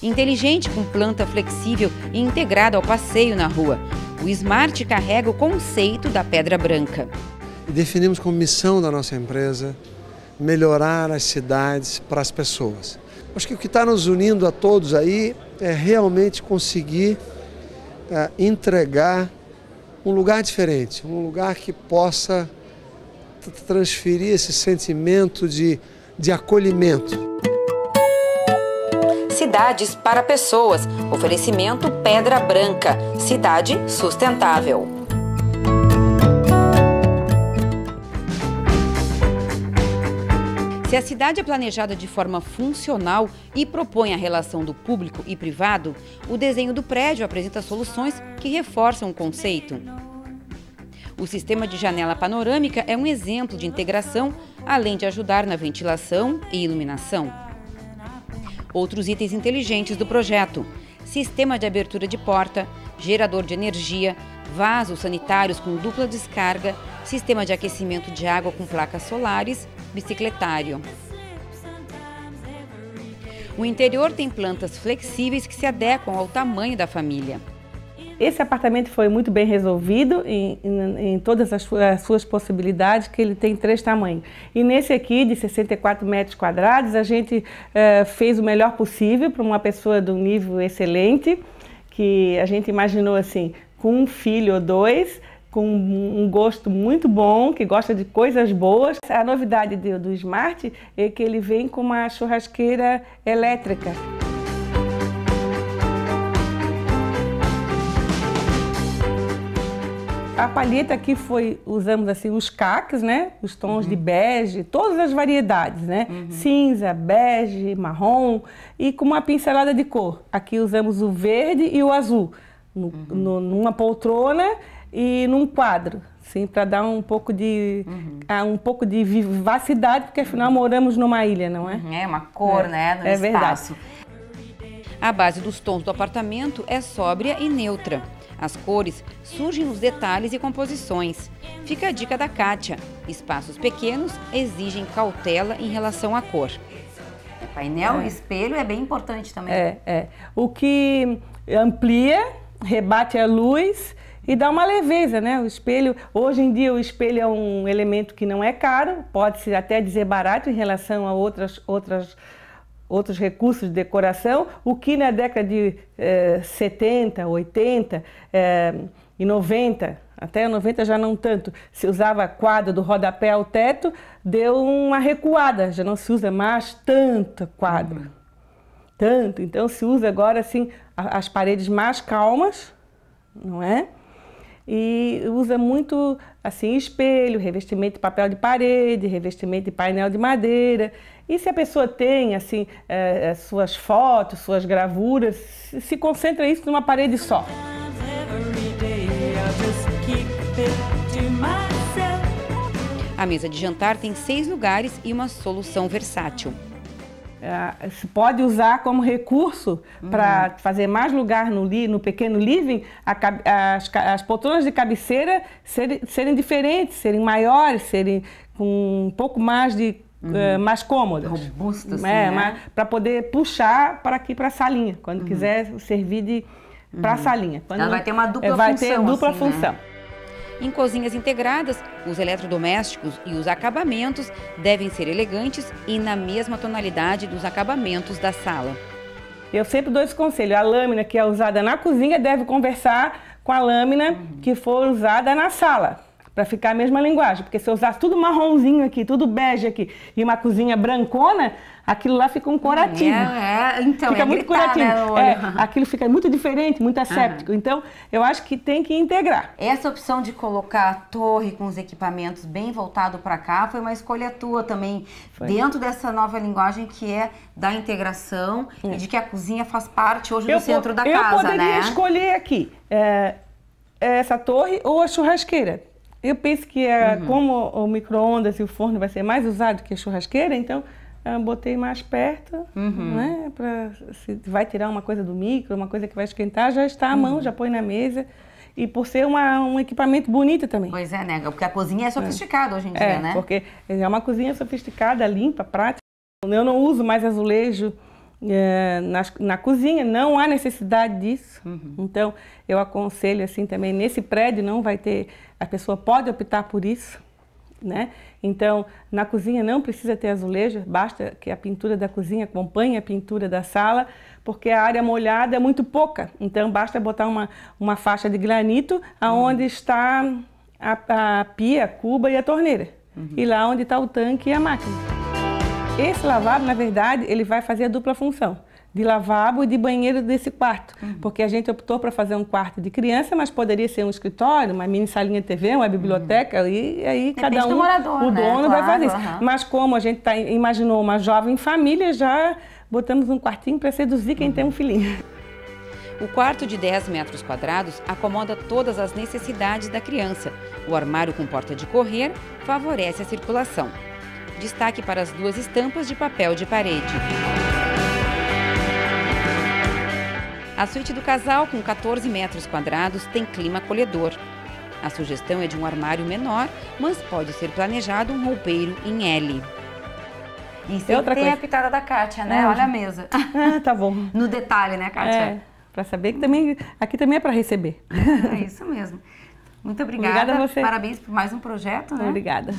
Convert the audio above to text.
Inteligente com planta flexível e integrada ao passeio na rua. O Smart carrega o conceito da pedra branca. Definimos como missão da nossa empresa melhorar as cidades para as pessoas. Acho que o que está nos unindo a todos aí é realmente conseguir é, entregar um lugar diferente, um lugar que possa transferir esse sentimento de, de acolhimento. Cidades para pessoas. Oferecimento Pedra Branca. Cidade sustentável. Se a cidade é planejada de forma funcional e propõe a relação do público e privado, o desenho do prédio apresenta soluções que reforçam o conceito. O sistema de janela panorâmica é um exemplo de integração, além de ajudar na ventilação e iluminação. Outros itens inteligentes do projeto: sistema de abertura de porta, gerador de energia, vasos sanitários com dupla descarga, sistema de aquecimento de água com placas solares, bicicletário. O interior tem plantas flexíveis que se adequam ao tamanho da família. Esse apartamento foi muito bem resolvido em, em, em todas as, as, suas possibilidades, que ele tem três tamanhos. E nesse aqui, de 64 metros quadrados, a gente eh, fez o melhor possível para uma pessoa de um nível excelente, que a gente imaginou assim, com um filho ou dois, com um gosto muito bom, que gosta de coisas boas. A novidade do, do Smart é que ele vem com uma churrasqueira elétrica. A palheta aqui foi, usamos assim os caques, né? Os tons uhum. de bege, todas as variedades, né? Uhum. Cinza, bege, marrom e com uma pincelada de cor. Aqui usamos o verde e o azul, no, uhum. no, numa poltrona e num quadro, sim, para dar um pouco de uh, um pouco de vivacidade, porque afinal moramos numa ilha, não é? Uhum, é uma cor, é, né, no é espaço. Verdade. A base dos tons do apartamento é sóbria e neutra. As cores surgem nos detalhes e composições. Fica a dica da Kátia: espaços pequenos exigem cautela em relação à cor. Painel, é. espelho é bem importante também. É, é. O que amplia, rebate a luz e dá uma leveza, né? O espelho, hoje em dia o espelho é um elemento que não é caro, pode-se até dizer barato em relação a outras outras outros recursos de decoração, o que na década de eh, 70, 80 eh, e 90, até 90 já não tanto, se usava quadro do rodapé ao teto, deu uma recuada, já não se usa mais tanto quadro. Uhum. Tanto, então se usa agora assim as paredes mais calmas, não é? E usa muito assim espelho, revestimento de papel de parede, revestimento de painel de madeira. E se a pessoa tem assim é, suas fotos, suas gravuras, se concentra isso numa parede só. A mesa de jantar tem seis lugares e uma solução versátil. Uh, se pode usar como recurso uhum. para fazer mais lugar no, li, no pequeno living, a, as, as poltronas de cabeceira serem, serem diferentes, serem maiores, serem com um pouco mais de uhum. uh, mais cômodas. Robustas, é, né? Para poder puxar para aqui para a salinha, quando uhum. quiser servir de para a uhum. salinha. Quando, Ela vai ter uma dupla vai função. Vai ter dupla assim, função. Né? Em cozinhas integradas, os eletrodomésticos e os acabamentos devem ser elegantes e na mesma tonalidade dos acabamentos da sala. Eu sempre dou esse conselho: a lâmina que é usada na cozinha deve conversar com a lâmina que for usada na sala para ficar a mesma linguagem. Porque se eu usar tudo marronzinho aqui, tudo bege aqui e uma cozinha brancona, aquilo lá fica um curativo. É, é então, fica é muito gritar, curativo. Né, é, aquilo fica muito diferente, muito asséptico. Uhum. Então, eu acho que tem que integrar. Essa opção de colocar a torre com os equipamentos bem voltado para cá foi uma escolha tua também, foi. dentro dessa nova linguagem que é da integração e de que a cozinha faz parte hoje eu do centro da eu casa, né? Eu poderia escolher aqui é, essa torre ou a churrasqueira. Eu penso que é, uhum. como o micro-ondas e o forno vai ser mais usado que a churrasqueira, então eu botei mais perto, uhum. né? Pra, se vai tirar uma coisa do micro, uma coisa que vai esquentar, já está à mão, uhum. já põe na mesa. E por ser uma, um equipamento bonito também. Pois é, né? Porque a cozinha é sofisticada é. hoje em dia, é, né? Porque é uma cozinha sofisticada, limpa, prática. Eu não uso mais azulejo é, na, na, cozinha, não há necessidade disso. Uhum. Então, eu aconselho assim também, nesse prédio não vai ter, a pessoa pode optar por isso, né? Então, na cozinha não precisa ter azulejo, basta que a pintura da cozinha acompanhe a pintura da sala, porque a área molhada é muito pouca. Então, basta botar uma, uma faixa de granito aonde uhum. está a, a, pia, a cuba e a torneira. Uhum. E lá onde está o tanque e a máquina. Esse lavabo, na verdade, ele vai fazer a dupla função de lavabo e de banheiro desse quarto, uhum. porque a gente optou para fazer um quarto de criança, mas poderia ser um escritório, uma mini salinha TV, uma biblioteca, uhum. e aí Depende cada um, morador, o né? dono claro, vai fazer isso. Uhum. Mas como a gente tá, imaginou uma jovem família, já botamos um quartinho para seduzir quem tem um filhinho. O quarto de 10 metros quadrados acomoda todas as necessidades da criança. O armário com porta de correr favorece a circulação. Destaque para as duas estampas de papel de parede. A suíte do casal, com 14 metros quadrados, tem clima acolhedor. A sugestão é de um armário menor, mas pode ser planejado um roupeiro em L. E tem outra tem coisa. a pitada da Kátia, né? É, Olha a mesa. Ah, tá bom. No detalhe, né, Kátia? É, para saber que também aqui também é para receber. É isso mesmo. Muito obrigada. Obrigada a você. Parabéns por mais um projeto, né? Obrigada.